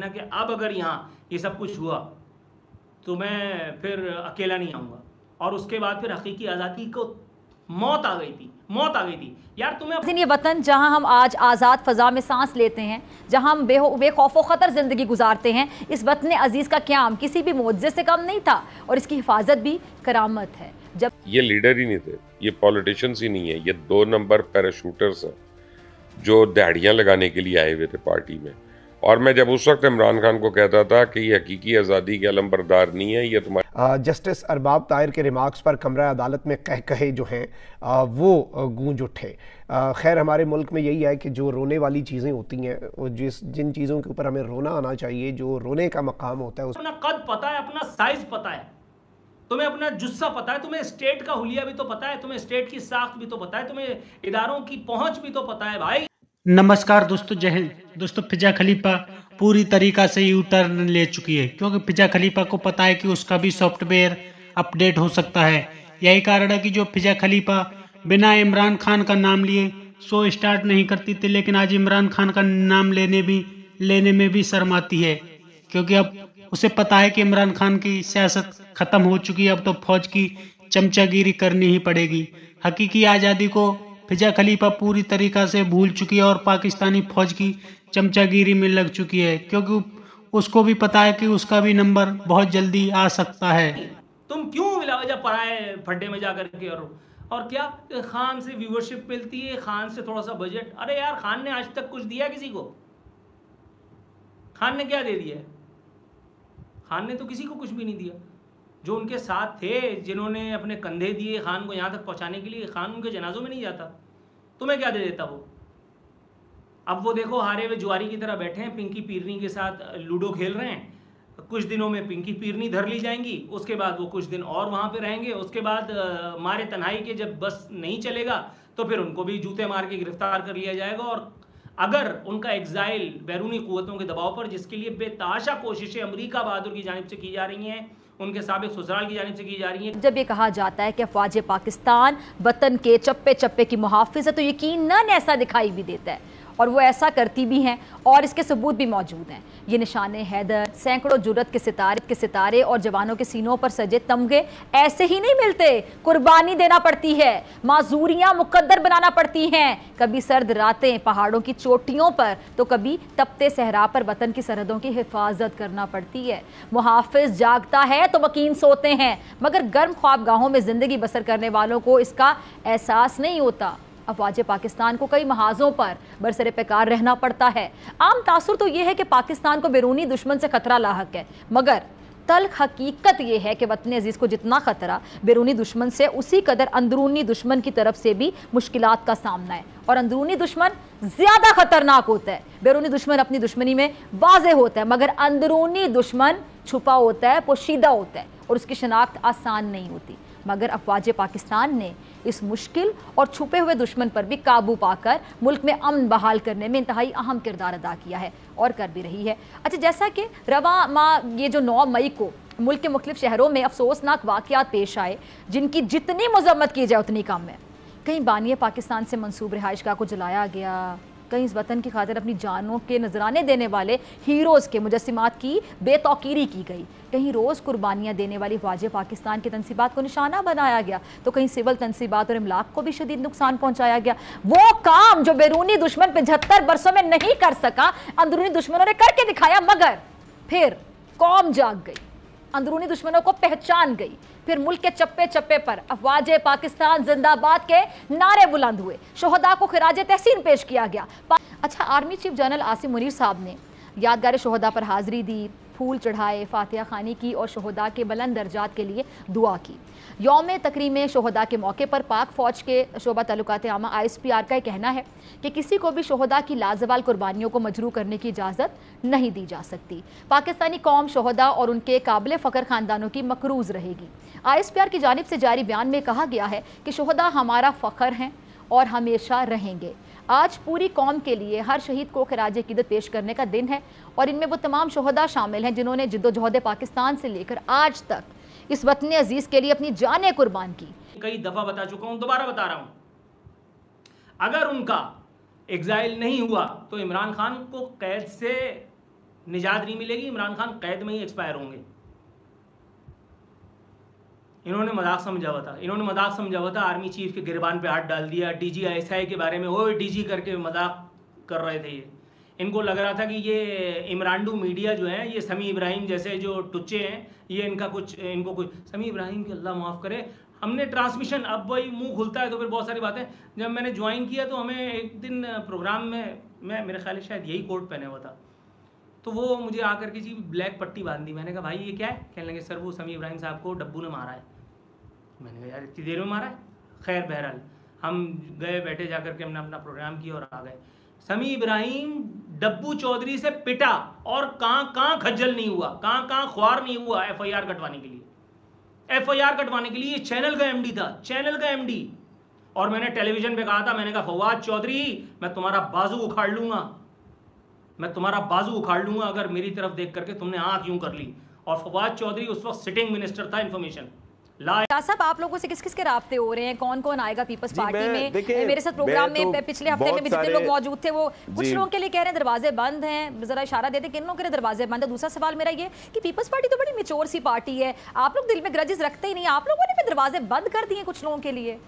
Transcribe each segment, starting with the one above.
ना कि अब अगर यहाँ ये सब कुछ हुआ तो मैं फिर अकेला नहीं आऊँगा। और उसके बाद फिर हकीकी आज़ादी को मौत आ गई थी मौत आ गई थी। यार तुम्हें ये वतन जहाँ हम आज आज़ाद फ़ज़ा में सांस लेते हैं जहाँ हम बेहो बेखौफ ख़तर ज़िंदगी गुजारते हैं इस वतन अज़ीज़ का क्याम किसी भी मुआजे से कम नहीं था और इसकी हिफाजत भी करामत है। जब ये लीडर ही नहीं थे ये पॉलिटिशियंस ही नहीं है ये दो नंबर पैराशूटर्स हैं जो दहाड़ियाँ लगाने के लिए आए हुए थे पार्टी में। और मैं जब उस वक्त इमरान खान को कहता था कि ये हकीकी आज़ादी के अलम्बरदार नहीं है ये तुम्हारे जस्टिस अरबाब ताहिर के रिमार्क्स पर कमरा अदालत में कह कहे जो हैं वो गूंज उठे। खैर हमारे मुल्क में यही है कि जो रोने वाली चीज़ें होती हैं जिस जिन चीज़ों के ऊपर हमें रोना आना चाहिए जो रोने का मकाम होता है उस अपना कद पता है अपना साइज़ पता है। तुम्हें अपना जुस्सा पता है तुम्हें स्टेट का हुलिया भी तो पता है तुम्हें स्टेट की साख्त भी तो पता है तुम्हें इदारों की पहुँच भी तो पता है भाई। नमस्कार दोस्तों, जय हिंद। दोस्तों, फिजा खलीफा पूरी तरीका से यू टर्न ले चुकी है, क्योंकि फिजा खलीफा को पता है कि उसका भी सॉफ्टवेयर अपडेट हो सकता है। यही कारण है कि जो फिजा खलीफा बिना इमरान खान का नाम लिए शो स्टार्ट नहीं करती थी, लेकिन आज इमरान खान का नाम लेने भी, लेने में भी शर्माती है, क्योंकि अब उसे पता है कि इमरान खान की सियासत खत्म हो चुकी है, अब तो फौज की चमचागिरी करनी ही पड़ेगी। हकीकी आज़ादी को फिजा खलीफा पूरी तरीका से भूल चुकी है और पाकिस्तानी फौज की चमचागिरी में लग चुकी है, क्योंकि उसको भी पता है कि उसका भी नंबर बहुत जल्दी आ सकता है। तुम क्यों मिलावजा पढ़ाए, फड्डे में जाकर के? और और क्या? खान से व्यूवरशिप मिलती है, खान से थोड़ा सा बजट अरे यार, खान ने आज तक कुछ दिया किसी को? खान ने क्या दे दिया? खान ने तो किसी को कुछ भी नहीं दिया। जो उनके साथ थे, जिन्होंने अपने कंधे दिए खान को यहाँ तक पहुँचाने के लिए, खान उनके जनाजों में नहीं जाता। तुम्हें क्या दे देता वो? अब वो देखो, हारे हुए जुआरी की तरह बैठे हैं, पिंकी पीरनी के साथ लूडो खेल रहे हैं। कुछ दिनों में पिंकी पीरनी धर ली जाएँगी, उसके बाद वो कुछ दिन और वहाँ पे रहेंगे, उसके बाद मारे तन्हाई के जब बस नहीं चलेगा तो फिर उनको भी जूते मार के गिरफ़्तार कर लिया जाएगा। और अगर उनका एग्जाइल बैरूनी कुतों के दबाव पर, जिसके लिए बेताशा कोशिशें अमरीका बहादुर की जानब से की जा रही हैं उनके सबक ससुराल की जानब से की जा रही है। जब ये कहा जाता है कि अफवाज पाकिस्तान, वतन के चप्पे चप्पे की मुहाफिज है तो यकीन ऐसा दिखाई भी देता है। और वो ऐसा करती भी हैं और इसके सबूत भी मौजूद हैं। ये निशान हैदर, सैकड़ों जुरत के सितारे के सितारे और जवानों के सीनों पर सजे तमगे ऐसे ही नहीं मिलते। कुर्बानी देना पड़ती है, माजूरियाँ मुकद्दर बनाना पड़ती हैं। कभी सर्द रातें पहाड़ों की चोटियों पर तो कभी तपते सहरा पर वतन की सरहदों की हिफाजत करना पड़ती है। मुहाफ़ जागता है तो वकीन सोते हैं, मगर गर्म ख्वाबगाहों में ज़िंदगी बसर करने वालों को इसका एहसास नहीं होता। अफवाज पाकिस्तान को कई महाजों पर बरसर पैकार रहना पड़ता है। आम तासर तो यह है कि पाकिस्तान को बैरूनी दुश्मन से खतरा लाक है, मगर तल्ख हकीकत यह है कि वतन अज़ीज़ को जितना ख़तरा बैरूनी दुश्मन से, उसी कदर अंदरूनी दुश्मन की तरफ़ से भी मुश्किल का सामना है। और अंदरूनी दुश्मन ज़्यादा ख़तरनाक होता है। बैरूनी दुश्मन अपनी दुश्मनी में वाज होता है, मगर अंदरूनी दुश्मन छुपा होता है, पोशीदा होता है और उसकी शनाख्त आसान नहीं होती। मगर अफवाज पाकिस्तान ने इस मुश्किल और छुपे हुए दुश्मन पर भी काबू पाकर मुल्क में अमन बहाल करने में इंतहाई अहम किरदार अदा किया है और कर भी रही है। अच्छा जैसा कि रवा माँ, ये जो नौ मई को मुल्क के मुख्तु शहरों में अफसोसनाक वाक़ात पेश आए, जिनकी जितनी मजम्मत की जाए उतनी कम है। कहीं बानिय पाकिस्तान से मनसूब रिहाइश को जलाया गया? कहीं इस वतन की खातिर अपनी जानों के नजराने देने वाले हीरोज़ के मुजस्मत की बेतौकीरी की गई। कहीं रोज़ कुर्बानियाँ देने वाली वाज पाकिस्तान की तनसीबात को निशाना बनाया गया तो कहीं सिविल तनसीबात और इमलाक को भी शदीद नुकसान पहुँचाया गया। वो काम जो बैरूनी दुश्मन पचहत्तर बरसों में नहीं कर सका, अंदरूनी दुश्मनों ने करके दिखाया, मगर फिर कौम जाग गई। अंदरूनी दुश्मनों को पहचान गई। फिर मुल्क के चप्पे चप्पे पर अफवाज पाकिस्तान जिंदाबाद के नारे बुलंद हुए। शोहदा को खराज तहसीन पेश किया गया। अच्छा army chief general Asim Munir साहब ने यादगार शहदा पर हाजिरी दी। फूल चढ़ाए, फातिहा खानी की और शहदा के बुलंद दर्जात के लिए दुआ की। योम तकरीम शहदा के मौके पर पाक फ़ौज के शोबा तल्लत आमा आई एस पी आर का कहना है कि किसी को भी शहदा की लाजवाल कुर्बानियों को मजरू करने की इजाज़त नहीं दी जा सकती। पाकिस्तानी कौम शहदा और उनके काबिल फ़ख्र ख़ानदानों की मकरूज़ रहेगी। आई एस पी आर की जानब से जारी बयान में कहा गया है कि शहदा हमारा फ़ख्र हैं और हमेशा रहेंगे। आज पूरी कौम के लिए हर शहीद को खराज कीदत पेश करने का दिन है और इनमें वो तमाम शहदा शामिल हैं जिन्होंने जिद्दोजहद पाकिस्तान से लेकर आज तक इस वतन अज़ीज़ के लिए अपनी जानें कुर्बान की। कई दफ़ा बता चुका हूँ, दोबारा बता रहा हूँ। अगर उनका एग्जाइल नहीं हुआ तो इमरान खान को कैद से निजात नहीं मिलेगी, इमरान खान कैद में ही एक्सपायर होंगे। इन्होंने मज़ाक समझा हुआ था। इन्होंने मज़ाक समझा हुआ था, आर्मी चीफ के गिरबान पे हाथ डाल दिया, डीजी आईएसआई के बारे में, वो डीजी करके मज़ाक कर रहे थे ये। इनको लग रहा था कि ये इमरानडू मीडिया जो है, ये समी इब्राहिम जैसे जो टुच्चे हैं, ये इनका कुछ, इनको कुछ, समी इब्राहिम की अल्लाह माफ़ करे, हमने ट्रांसमिशन, अब वही मुँह खुलता है तो फिर बहुत सारी बातें, जब मैंने ज्वाइन किया तो हमें एक दिन प्रोग्राम में, मैं, मेरे ख्याल शायद यही कोट पहने हुआ था। तो वो मुझे आकर के जी ब्लैक पट्टी बाँध दी। मैंने कहा, भाई, ये क्या है? कहने लगे, सर, वो समी इब्राहिम साहब को डब्बू ने मारा है। मैंने कहा, यार, इतनी देर में मारा है? खैर, बहरहाल, हम गए, बैठे जाकर के हमने अपना प्रोग्राम किया और आ गए। समी इब्राहिम डब्बू चौधरी से पिटा और कहाँ कहाँ खज्जल नहीं हुआ, कहाँ कहाँ ख्वार नहीं हुआ एफआईआर कटवाने के लिए। एफआईआर कटवाने के लिए चैनल का एमडी था, चैनल का एमडी। और मैंने टेलीविज़न पे कहा था, मैंने कहा, फवाद चौधरी, मैं तुम्हारा बाजू उखाड़ लूँगा। मैं तुम्हारा बाजू उखाड़ लूँगा अगर मेरी तरफ़ देख करके तुमने आँख यूँ कर ली। और फवाद चौधरी उस वक्त सिटिंग मिनिस्टर था इन्फॉर्मेशन साहब आप लोगों से किस किस के रबते हो रहे हैं? कौन कौन आएगा पीपल्स पार्टी में मेरे साथ प्रोग्राम में तो पिछले हफ़्ते में जितने लोग मौजूद थे वो कुछ लोगों के लिए कह रहे हैं दरवाजे बंद हैं। जरा इशारा देते किन लोगों के लिए दरवाजे बंद है? दूसरा सवाल मेरा ये कि पीपल्स पार्टी तो बड़ी मेचोर सी पार्टी है। आप लोग दिल में ग्रजेस रखते ही नहीं आप लोगों ने भी दरवाजे बंद कर दिए कुछ लोगों के लिए।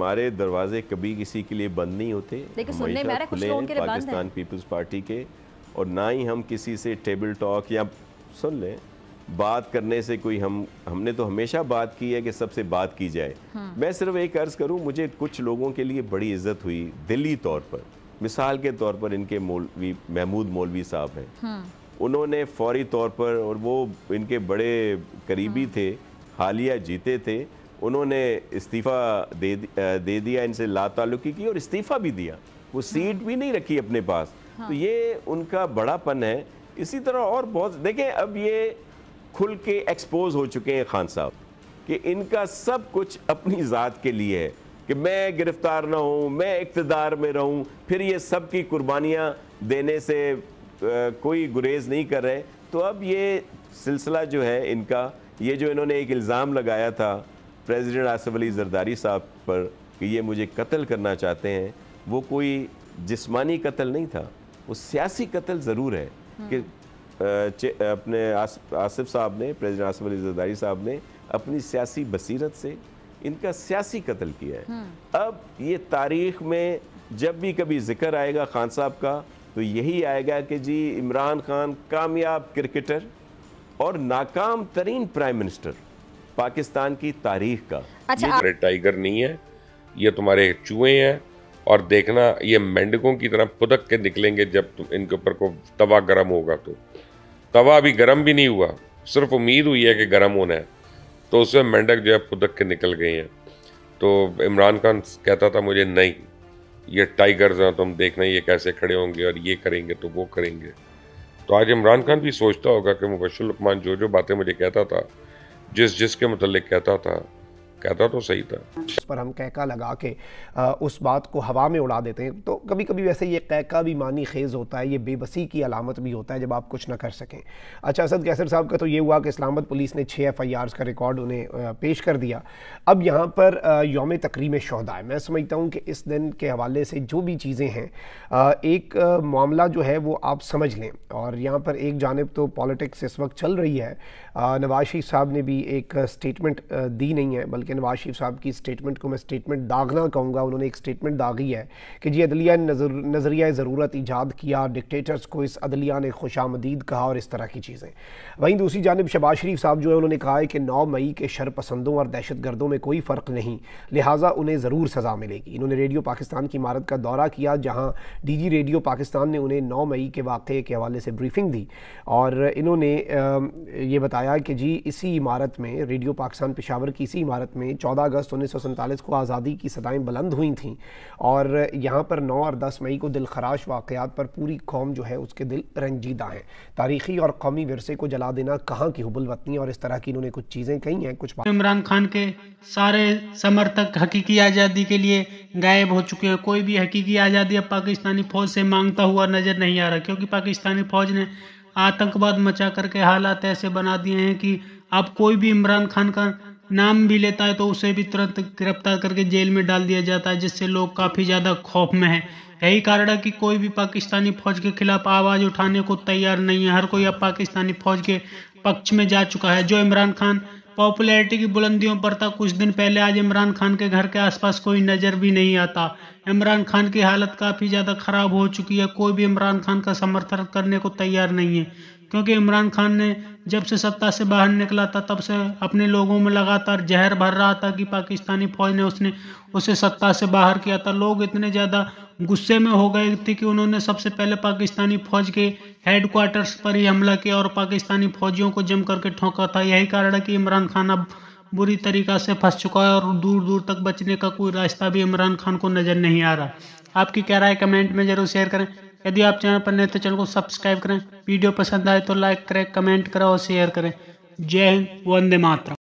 हमारे दरवाजे कभी किसी के लिए बंद नहीं होते लेकिन सुनने में कुछ लोगों के लिए पाकिस्तान पीपल्स पार्टी के और ना ही हम किसी से टेबल टॉक या सुन लें बात करने से कोई हम हमने तो हमेशा बात की है कि सबसे बात की जाए हाँ। मैं सिर्फ़ एक अर्ज़ करूँ मुझे कुछ लोगों के लिए बड़ी इज़्ज़त हुई दिल्ली तौर पर मिसाल के तौर पर इनके मौलवी महमूद मौलवी साहब हैं हाँ। उन्होंने फौरी तौर पर और वो इनके बड़े करीबी हाँ। थे हालिया जीते थे उन्होंने इस्तीफ़ा दे दे दिया इनसे ला ताल्लुकी की और इस्तीफ़ा भी दिया। वो सीट भी नहीं रखी अपने पास। हाँ। तो ये उनका बड़ापन है। इसी तरह और बहुत देखें अब ये खुल के एक्सपोज हो चुके हैं खान साहब कि इनका सब कुछ अपनी ज़ात के लिए है कि मैं गिरफ़्तार ना हूँ मैं इकतदार में रहूँ फिर ये सब की कुर्बानियाँ देने से आ, कोई गुरेज नहीं कर रहे। तो अब ये सिलसिला जो है इनका ये जो इन्होंने एक इल्ज़ाम लगाया था प्रेसिडेंट आसफ अली जरदारी साहब पर कि ये मुझे कत्ल करना चाहते हैं वो कोई जिस्मानी कत्ल नहीं था वो सियासी कत्ल ज़रूर है कि अपने आसिफ साहब ने प्रेसिडेंट आसफ अली जरदारी साहब ने अपनी सियासी बसीरत से इनका सियासी कत्ल किया है। हम्म। अब ये तारीख में जब भी कभी ज़िक्र आएगा खान साहब का तो यही आएगा कि जी इमरान खान कामयाब क्रिकेटर और नाकाम तरीन प्राइम मिनिस्टर। पाकिस्तान की तारीख का। अच्छा ये टाइगर नहीं है ये तुम्हारे चूहे हैं और देखना ये मेंढकों की तरह पुदक के निकलेंगे जब तुम इनके ऊपर को तवा गर्म होगा तो। तवा अभी गर्म भी नहीं हुआ सिर्फ़ उम्मीद हुई है कि गर्म होना है। तो उसमें मेंढक जो है पुदक के निकल गए हैं। तो इमरान खान कहता था मुझे नहीं ये टाइगर्स हैं तुम देखना ये कैसे खड़े होंगे और ये करेंगे तो वो करेंगे। तो आज इमरान खान भी सोचता होगा कि मुबशर लकमान जो जो बातें मुझे कहता था जिस जिस के मतलब कहता था। कहता तो सही था। उस पर हम कहका लगा के आ, उस बात को हवा में उड़ा देते हैं तो कभी कभी वैसे ये कहका भी मानी खेज़ होता है ये बेबसी की अलामत भी होता है जब आप कुछ ना कर सकें। अच्छा असद कैसर साहब का तो ये हुआ कि इस्लामाबाद पुलिस ने छः एफ़ आई आर का रिकॉर्ड उन्हें पेश कर दिया। अब यहाँ पर योम तकरीम शहदा है। मैं समझता हूँ कि इस दिन के हवाले से जो भी चीज़ें हैं एक मामला जो है वो आप समझ लें। और यहाँ पर एक जानब तो पॉलिटिक्स इस वक्त चल रही है। नवाज़ शरीफ साहब ने भी एक स्टेटमेंट दी नहीं है बल्कि नवाज़ शरीफ साहब की स्टेटमेंट को मैं स्टेटमेंट दागना कहूँगा। उन्होंने एक स्टेटमेंट दागी है कि जी अदलिया ने नज़र नज़रिया ज़रूरत ईजाद किया डिक्टेटर्स को इस अदलिया ने खुश आमदीद कहा और इस तरह की चीज़ें। वहीं दूसरी जानब शबाज शरीफ साहब जो है, उन्होंने कहा है कि नौ मई के शर पसंदों और दहशत गर्दों में कोई फ़र्क नहीं, लिहाजा उन्हें ज़रूर सज़ा मिलेगी। इन्होंने रेडियो पाकिस्तान की इमारत का दौरा किया, जहाँ डी जी रेडियो पाकिस्तान ने उन्हें नौ मई के वाक़े के हवाले से ब्रीफिंग दी और इन्होंने ये बताया कि जी इसी इमारत में, रेडियो पाकिस्तान पेशावर की इसी इमारत में 14 अगस्त उन्नीस को आज़ादी की सदाएँ बुलंद हुई थी। और यहाँ पर 9 और 10 मई को दिल खराश वाक़ात पर पूरी कौम जो है उसके दिल रंजीदा हैं। तारीख़ी और कौमी वरसे को जला देना कहाँ की हुबुल वतनी और इस तरह की इन्होंने कुछ चीज़ें कही हैं, कुछ इमरान खान के सारे समर्थक हकीकी आज़ादी के लिए गायब हो चुके हैं। कोई भी हकीकी आज़ादी अब पाकिस्तानी फ़ौज से माँगता हुआ नज़र नहीं आ रहा, क्योंकि पाकिस्तानी फ़ौज ने आतंकवाद मचा करके हालात ऐसे बना दिए हैं कि अब कोई भी इमरान खान का नाम भी लेता है तो उसे भी तुरंत गिरफ़्तार करके जेल में डाल दिया जाता है, जिससे लोग काफ़ी ज़्यादा खौफ में हैं। यही कारण है कि कोई भी पाकिस्तानी फौज के खिलाफ आवाज़ उठाने को तैयार नहीं है। हर कोई अब पाकिस्तानी फौज के पक्ष में जा चुका है। जो इमरान खान पॉपुलैरिटी की बुलंदियों पर था, कुछ दिन पहले आज इमरान खान के घर के आसपास कोई नज़र भी नहीं आता। इमरान खान की हालत काफ़ी ज़्यादा ख़राब हो चुकी है। कोई भी इमरान खान का समर्थन करने को तैयार नहीं है। क्योंकि इमरान खान ने जब से सत्ता से बाहर निकला था, तब से अपने लोगों में लगातार जहर भर रहा था कि पाकिस्तानी फौज ने उसने, उसे सत्ता से बाहर किया था। लोग इतने ज़्यादा गुस्से में हो गए थे कि उन्होंने सबसे पहले पाकिस्तानी फौज के हेडक्वार्टर्स पर ही हमला किया और पाकिस्तानी फौजियों को जम करके ठोंका था। यही कारण है कि इमरान खान अब बुरी तरीका से फंस चुका है और दूर दूर तक बचने का कोई रास्ता भी इमरान खान को नज़र नहीं आ रहा। आपकी क्या राय? कमेंट में ज़रूर शेयर करें। यदि आप चैनल पर नए तो चैनल को सब्सक्राइब करें। वीडियो पसंद आए तो लाइक करें, कमेंट करें और शेयर करें। जय हिंद, वंदे मातरम।